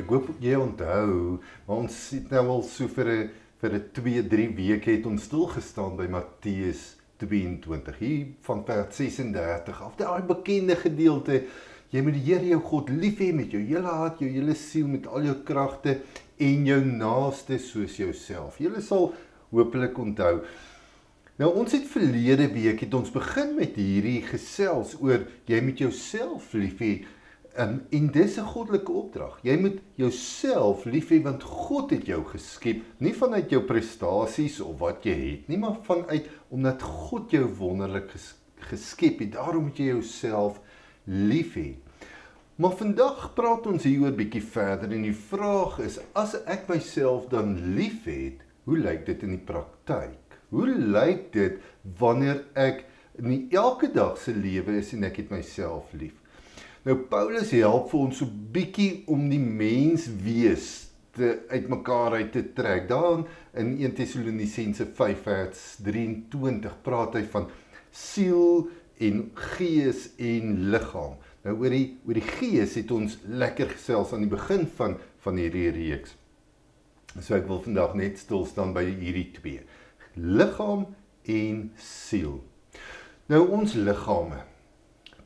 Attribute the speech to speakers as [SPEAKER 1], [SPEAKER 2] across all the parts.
[SPEAKER 1] Ek hoop jy onthou, maar ons sit nou al so vir 'n vir 'n 2, 3 weke het ons stil gestaan by Matteus 22 hier van vers 36 af. Daai bekende gedeelte, jy moet die Here jou God lief hê met jou hele hart, jou hele siel, met al jou kragte en jou naaste soos jouself. Jy sal hopelik onthou. Nou ons het verlede week het ons begin met hierdie gesels oor jy moet jouself lief hê Um, en dis 'n goddelike opdrag. Jy moet jouself lief hê want God het jou geskep, nie vanuit jou prestasies of wat jy het nie, maar vanuit omdat God jou wonderlik ges geskep het. Daarom moet jy jouself lief hê. Maar vandag praat ons hieroor bietjie verder en die vraag is as ek myself dan liefhet, hoe lyk dit in die praktyk? Hoe lyk dit wanneer ek in elke dag se lewe is en ek het myself lief? Nou Paulus help vir ons so bietjie om die mens wees te uitmekaar uit te trek. Daar in 1 Tessalonisense 5 vers 23 praat hy van siel en gees en liggaam. Nou oor die oor die gees het ons lekker gesels aan die begin van van hierdie reeks. So ek wil vandag net stil staan by hierdie twee. Liggaam en siel. Nou ons liggame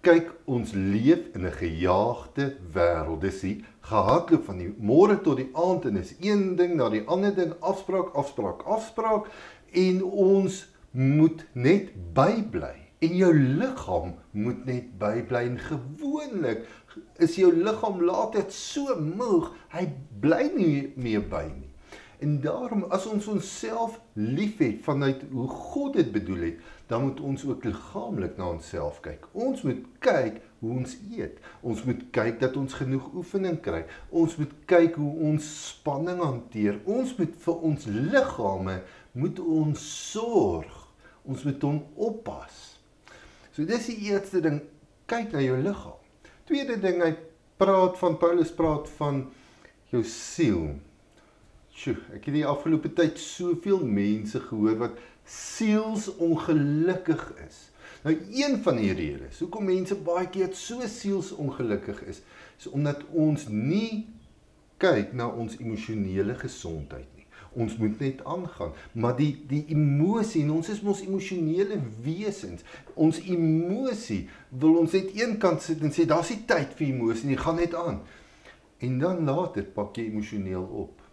[SPEAKER 1] kyk ons leef in 'n gejaagde wêreld. Dis die gehardloop van die môre tot die aand en is een ding na die ander ding, afspraak, afspraak, afspraak en ons moet net bybly. En jou liggaam moet net bybly en gewoonlik is jou liggaam laat dit so moeg, hy bly nie meer by nie. En daarom as ons onsself liefhet vanuit hoe God dit bedoel het, dan moet ons ook liggaamlik na onsself kyk. Ons moet kyk hoe ons eet. Ons moet kyk dat ons genoeg oefening kry. Ons moet kyk hoe ons spanning hanteer. Ons moet vir ons liggame moet ons sorg. Ons moet hom oppas. So dis die eerste ding, kyk na jou liggaam. Tweede ding, hy praat van Paulus praat van jou siel. Sjoe, ek het die afgelope tyd soveel mense gehoor wat sielsongelukkig is. Nou een van die redes hoekom mense baie keer so sielsongelukkig is, is omdat ons nie kyk na ons emosionele gesondheid nie. Ons moet net aangaan, maar die die emosie, ons is mos emosionele wesens. Ons emosie wil ons net een kant sit en sê daar's nie tyd vir emosie nie, gaan net aan. En dan later pak jy emosioneel op.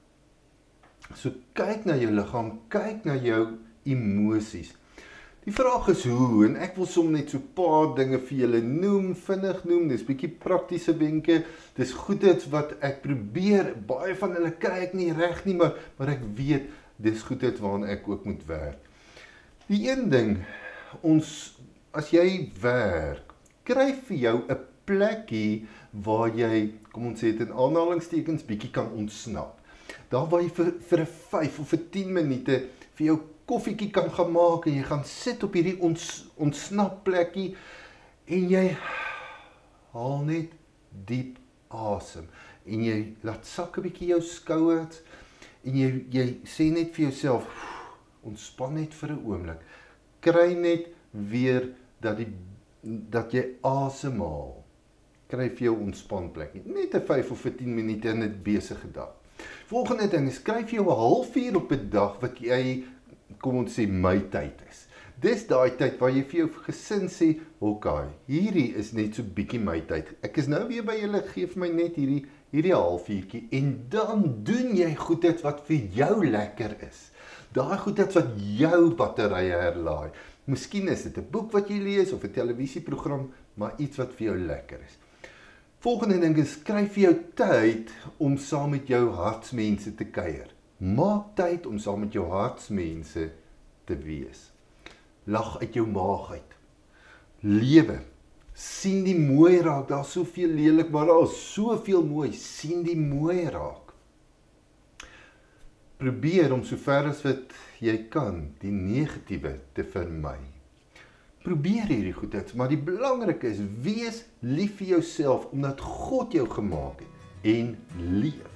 [SPEAKER 1] So kyk na jou liggaam, kyk na jou emosies. Die vraag is hoe en ek wil sommer net so 'n paar dinge vir julle noem, vinnig noem. Dis bietjie praktiese wenke. Dis goedheid wat ek probeer. Baie van hulle kry ek nie reg nie, maar maar ek weet dis goedheid waaraan ek ook moet werk. Die een ding ons as jy werk, kry vir jou 'n plekkie waar jy, kom ons sê dit in aanhalingstekens bietjie kan ontsnap. Daar waar jy vir vir 'n 5 of vir 10 minute vir jou koffietjie kan gaan maak en jy gaan sit op hierdie ons ontsnap plekkie en jy haal net diep asem. En jy laat sak 'n bietjie jou skouers en jy jy sê net vir jouself ontspan net vir 'n oomblik. Kry net weer dat die dat jy asemhaal kry vir jou ontspan plekkie net 'n 5 of 10 minute in 'n besige dag volgende ding skryf jou 'n halfuur op 'n dag wat jy kom ons sê my tyd is. Dis daai tyd waar jy vir jou gesin sê, "Oké, hierdie is net so bietjie my tyd. Ek is nou weer by julle, gee vir my net hierdie hierdie halfuurtjie en dan doen jy goedheid wat vir jou lekker is. Daai goedheid wat jou batterye herlaai. Miskien is dit 'n boek wat jy lees of 'n televisieprogram, maar iets wat vir jou lekker is. Volgende ding is skryf vir jou tyd om saam met jou hartsmense te kuier. Maak tyd om saam met jou hartsmense te wees. Lag uit jou maag uit. Lewe. sien die mooi raak. Daar's soveel lelik, maar daar's soveel mooi. sien die mooi raak. Probeer om sover as wat jy kan die negatiewe te vermy. Probeer hierdie goedheid, maar die belangrike is wees lief vir jouself omdat God jou gemaak het en leef.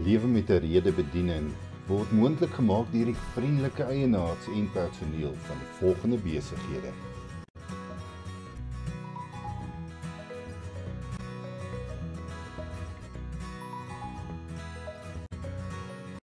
[SPEAKER 1] Lewe met 'n rede bediening word moontlik gemaak deur die vriendelike eienaars en personeel van die volgende besighede: